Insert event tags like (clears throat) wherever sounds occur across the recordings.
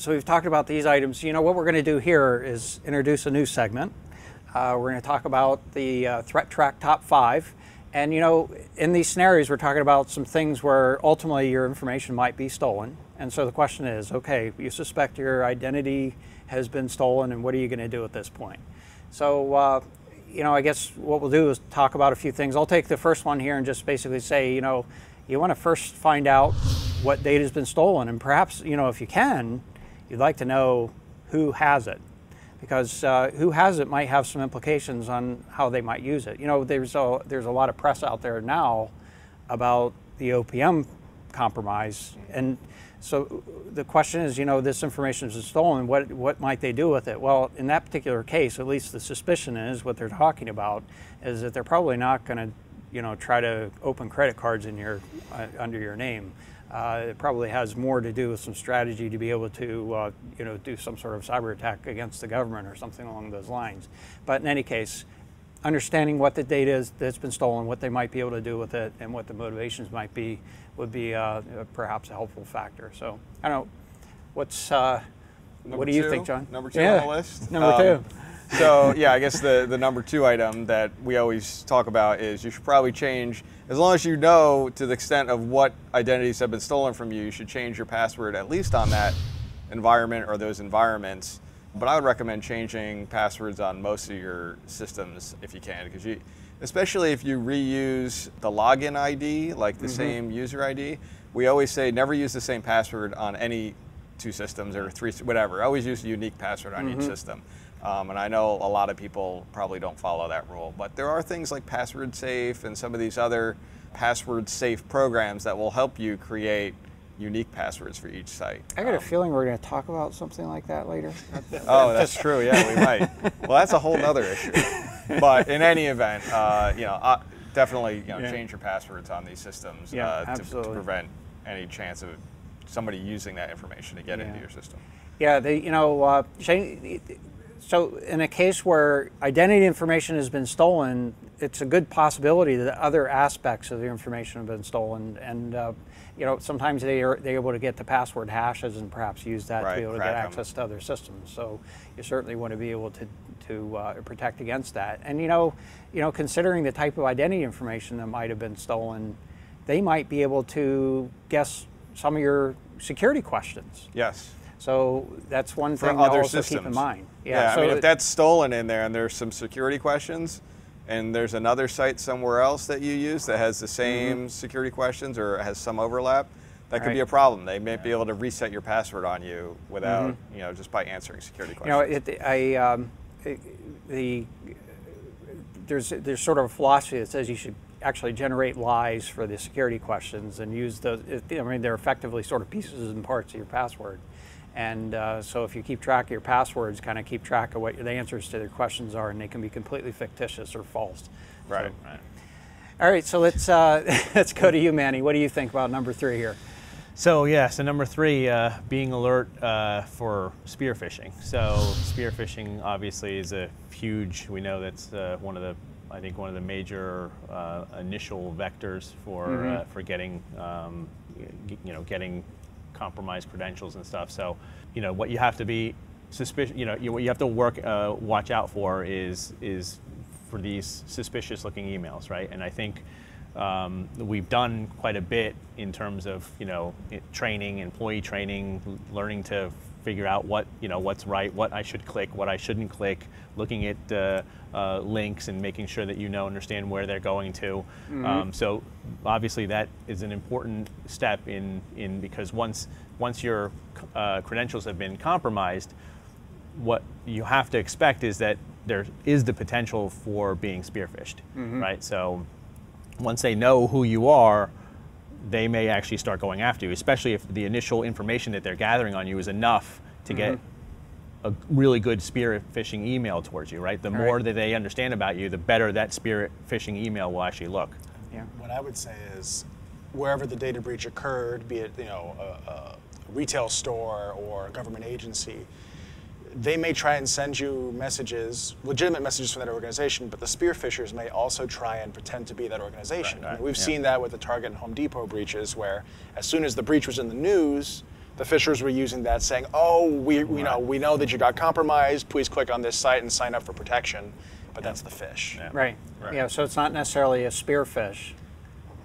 so we've talked about these items. You know, what we're going to do here is introduce a new segment. Uh, we're going to talk about the uh, ThreatTraq Top 5. And, you know, in these scenarios, we're talking about some things where ultimately your information might be stolen. And so the question is, okay, you suspect your identity has been stolen, and what are you going to do at this point? So, uh, you know, I guess what we'll do is talk about a few things. I'll take the first one here and just basically say, you know, you want to first find out what data has been stolen, and perhaps, you know, if you can, you'd like to know who has it, because uh, who has it might have some implications on how they might use it. You know, there's a there's a lot of press out there now about the OPM compromise, and so the question is, you know, this information is stolen. What what might they do with it? Well, in that particular case, at least the suspicion is what they're talking about is that they're probably not going to, you know, try to open credit cards in your uh, under your name. Uh, it probably has more to do with some strategy to be able to, uh, you know, do some sort of cyber attack against the government or something along those lines. But in any case, understanding what the data is that's been stolen, what they might be able to do with it, and what the motivations might be would be uh, perhaps a helpful factor. So I don't know. What's uh, what do you two, think, John? Number two yeah. on the list. Number Um, two. So yeah, I guess the, the number two item that we always talk about is you should probably change, as long as you know to the extent of what identities have been stolen from you, you should change your password at least on that environment or those environments. But I would recommend changing passwords on most of your systems if you can, because you, especially if you reuse the login ID, like the mm-hmm. same user ID, we always say never use the same password on any two systems or three, whatever. Always use a unique password on each mm-hmm. system. Um, and I know a lot of people probably don't follow that rule, but there are things like Password Safe and some of these other password safe programs that will help you create unique passwords for each site. I got a Um, feeling we're going to talk about something like that later. (laughs) Oh, that's true. Yeah, we might. Well, that's a whole other issue. (laughs) But in any event, uh, you know, uh, definitely, you know, Yeah. change your passwords on these systems Yeah, uh, to, to prevent any chance of somebody using that information to get Yeah. into your system. Yeah, they, you know, uh, Shane, so in a case where identity information has been stolen, it's a good possibility that other aspects of the information have been stolen, and uh, you know, sometimes they are they're able to get the password hashes and perhaps use that to be able to get access to other systems. So you certainly want to be able to to uh, protect against that. And you know, you know, considering the type of identity information that might have been stolen, they might be able to guess some of your security questions. Yes. So that's one For thing to also systems. keep in mind. Yeah, so I mean, if that's stolen in there and there's some security questions, and there's another site somewhere else that you use that has the same security questions or has some overlap, that could be Mm-hmm. A problem. They may be able to reset your password on you without, you know, just by answering security questions. you know, it, I, um, it, the there's there's sort of a philosophy that says you should actually generate lies for the security questions and use those. I mean, they're effectively sort of pieces and parts of your password. And uh, so, if you keep track of your passwords, kind of keep track of what the answers to their questions are, and they can be completely fictitious or false. right. So- all right, so let's uh, (laughs) let's go to you, Manny. What do you think about number three here? So yeah, so number three, uh, being alert uh, for spear phishing. So spear phishing obviously is a huge. We know that's uh, one of the, I think one of the major uh, initial vectors for uh, for getting, um, you know, getting compromised credentials and stuff. So you know what you have to be suspicious. You know you, what you have to work uh, watch out for is is for these suspicious looking emails, right? And I think um, we've done quite a bit in terms of you know training, employee training, learning to figure out what you know what's right, what I should click, what I shouldn't click, looking at uh, uh, links and making sure that you know understand where they're going to. Um, so obviously that is an important step in in because once once your uh, credentials have been compromised, what you have to expect is that there is the potential for being spearphished, right? So once they know who you are, they may actually start going after you, especially if the initial information that they're gathering on you is enough to get mm-hmm. a really good spear phishing email towards you, right? The more right. that they understand about you, the better that spear phishing email will actually look. Yeah. What I would say is, wherever the data breach occurred, be it you know a, a retail store or a government agency, they may try and send you messages, legitimate messages from that organization, but the spearphishers may also try and pretend to be that organization. Right, I mean, we've yeah. seen that with the Target and Home Depot breaches, where as soon as the breach was in the news, the phishers were using that, saying, "Oh, we, we know we know that you got compromised. Please click on this site and sign up for protection." But that's the phish. Yeah. Right. Right. Yeah. So it's not necessarily a spearphish.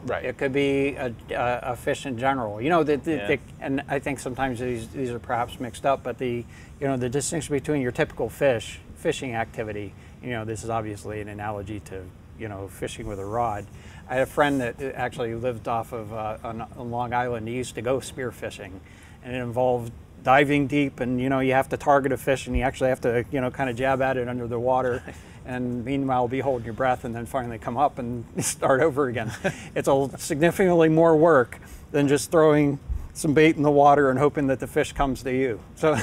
Right. It could be a, a, a phish in general. You know, the, the, Yeah. the, and I think sometimes these, these are perhaps mixed up, but the, you know, the distinction between your typical fish, fishing activity, you know, this is obviously an analogy to, you know, fishing with a rod. I had a friend that actually lived off of uh, on, on Long Island. He used to go spear fishing, and it involved diving deep, and you know, you have to target a fish, and you actually have to, you know, kind of jab at it under the water. (laughs) And meanwhile, be holding your breath and then finally come up and (laughs) start over again. (laughs) it's a significantly more work than just throwing some bait in the water and hoping that the fish comes to you. So,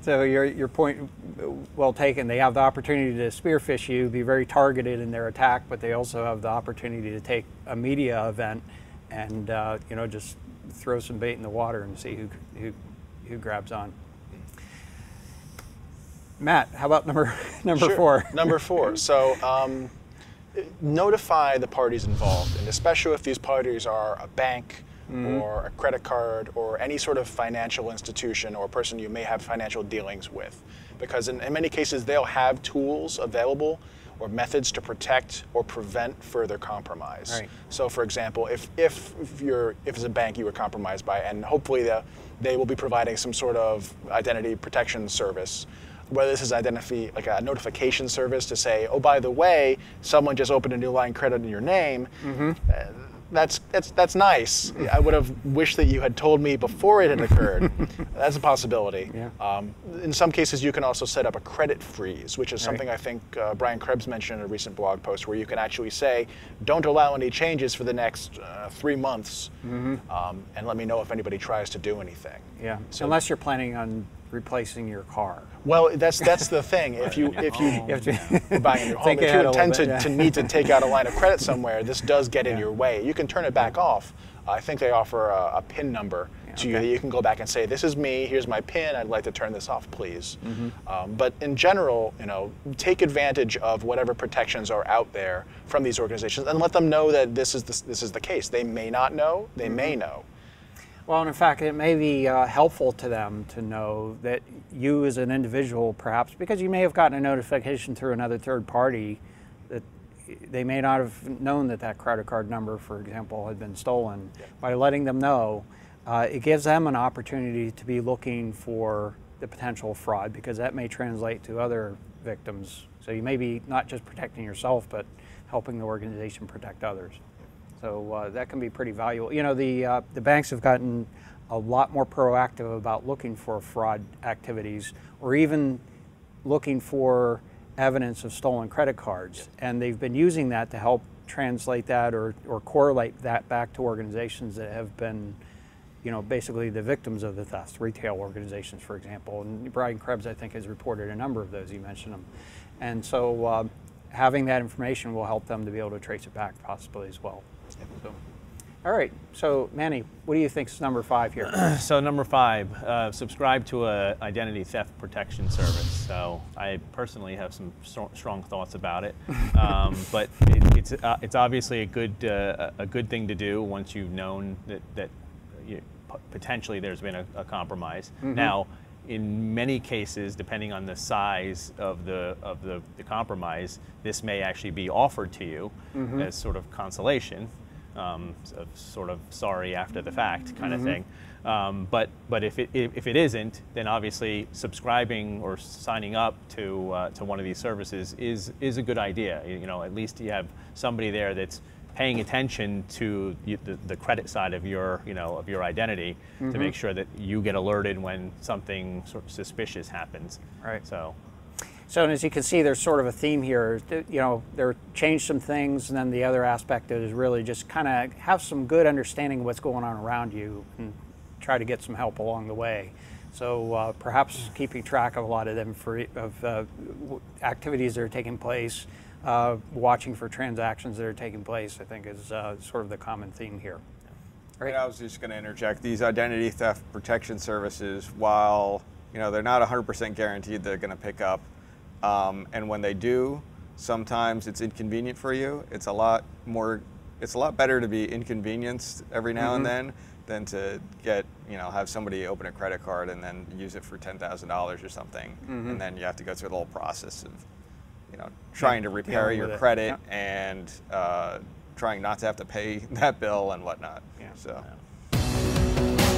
so your, your point well taken. They have the opportunity to spearphish you, be very targeted in their attack, but they also have the opportunity to take a media event and uh, you know just throw some bait in the water and see who who, who grabs on. Matt, how about number (laughs) number Sure. four? Number (laughs) four. So um, notify the parties involved, and especially if these parties are a bank or a credit card or any sort of financial institution or person you may have financial dealings with. Because in, in many cases, they'll have tools available or methods to protect or prevent further compromise. Right. So, for example, if, if, if you're if it's a bank you were compromised by, and hopefully the, they will be providing some sort of identity protection service, whether this is identity like a notification service to say, oh, by the way, someone just opened a new line credit in your name. Mm-hmm. uh, that's, that's, that's nice. I would have wished that you had told me before it had occurred. (laughs) that's a possibility. Yeah. Um, in some cases, you can also set up a credit freeze, which is Right. something I think uh, Brian Krebs mentioned in a recent blog post, where you can actually say, "Don't allow any changes for the next uh, three months, um, and let me know if anybody tries to do anything." Mm-hmm. Yeah, So- unless you're planning on replacing your car. Well, that's that's the thing. If you if you (laughs) You have to- buying (laughs) a new home, if you intend to, yeah. to need to take out a line of credit (laughs) somewhere, this does get in your way. You can turn it back off. I think they offer a, a PIN number to you that you can go back and say, "This is me. Here's my PIN. I'd like to turn this off, please." Mm-hmm. Um, but in general, you know, take advantage of whatever protections are out there from these organizations, and let them know that this is the, this is the case. They may not know. They Mm-hmm. may know. Well, and in fact, it may be uh, helpful to them to know that you, as an individual, perhaps because you may have gotten a notification through another third party, that they may not have known that that credit card number, for example, had been stolen. By letting them know, uh, it gives them an opportunity to be looking for the potential fraud because that may translate to other victims. So you may be not just protecting yourself, but helping the organization protect others. So uh, that can be pretty valuable. You know, the uh, the banks have gotten a lot more proactive about looking for fraud activities, or even looking for evidence of stolen credit cards, and they've been using that to help translate that or, or correlate that back to organizations that have been, you know, basically the victims of the theft, retail organizations, for example. And Brian Krebs, I think, has reported a number of those. You mentioned them, and so uh, having that information will help them to be able to trace it back, possibly as well. So, all right. So, Manny, what do you think is number five here? (clears throat) So number five, uh, subscribe to a identity theft protection service. So I personally have some stro- strong thoughts about it, (laughs) um, but it, it's uh, it's obviously a good uh, a good thing to do once you've known that that you, p- potentially there's been a, a compromise. Now. In many cases, depending on the size of the of the, the compromise, this may actually be offered to you as sort of consolation um, of sort of sorry after the fact kind of thing. Um, but but if it if it isn't, then obviously subscribing or signing up to uh, to one of these services is is a good idea. You, know, at least you have somebody there that's paying attention to the, the credit side of your you know of your identity to make sure that you get alerted when something sort of suspicious happens. Right. So. So, as you can see, there's sort of a theme here. You know, they're changed some things, and then the other aspect is really just kind of have some good understanding of what's going on around you and try to get some help along the way. So, uh, perhaps keeping track of a lot of them for of uh, activities that are taking place, uh, watching for transactions that are taking place. I think is uh, sort of the common theme here. Right. I was just going to interject. These identity theft protection services, while you know they're not 100% guaranteed they're going to pick up, um, and when they do, sometimes it's inconvenient for you. It's a lot more. It's a lot better to be inconvenienced every now and then than to get you know have somebody open a credit card and then use it for ten thousand dollars or something, and then you have to go through the whole process of you know trying to repair your credit and uh, trying not to have to pay (laughs) that bill and whatnot. Yeah. So. Yeah.